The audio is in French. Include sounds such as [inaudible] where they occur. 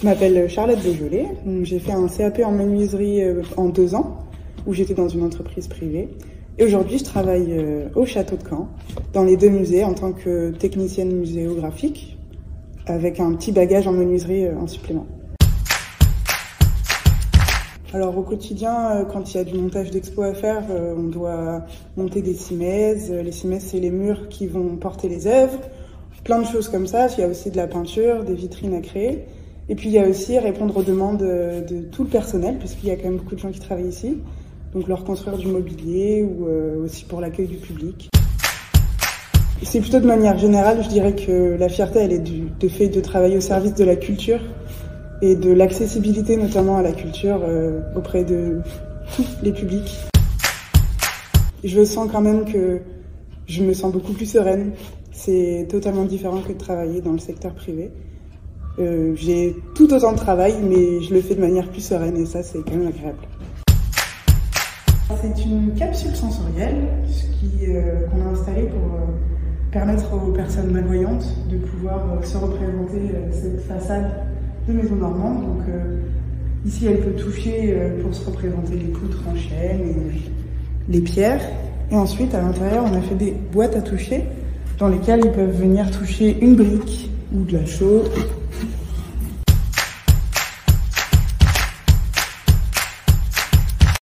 Je m'appelle Charlotte Beaujolais. J'ai fait un CAP en menuiserie euh, en deux ans, où j'étais dans une entreprise privée. Et aujourd'hui, je travaille euh, au château de Caen, dans les deux musées, en tant que technicienne muséographique, avec un petit bagage en menuiserie euh, en supplément. Alors au quotidien, quand il y a du montage d'expo à faire, on doit monter des cimaises. Les cimaises, c'est les murs qui vont porter les œuvres. Plein de choses comme ça. Il y a aussi de la peinture, des vitrines à créer. Et puis il y a aussi répondre aux demandes de tout le personnel, puisqu'il y a quand même beaucoup de gens qui travaillent ici. Donc leur construire du mobilier ou euh, aussi pour l'accueil du public. C'est plutôt de manière générale, je dirais que la fierté, elle est du, de fait de travailler au service de la culture et de l'accessibilité notamment à la culture euh, auprès de tous [laughs] les publics. Je sens quand même que je me sens beaucoup plus sereine. C'est totalement différent que de travailler dans le secteur privé. Euh, j'ai tout autant de travail, mais je le fais de manière plus sereine et ça, c'est quand même agréable. C'est une capsule sensorielle euh, qu'on a installée pour euh, permettre aux personnes malvoyantes de pouvoir se représenter cette façade de maison normande. Donc, ici, elle peut toucher pour se représenter les poutres en chêne et les pierres. Et ensuite, à l'intérieur, on a fait des boîtes à toucher dans lesquelles ils peuvent venir toucher une brique ou de la chaux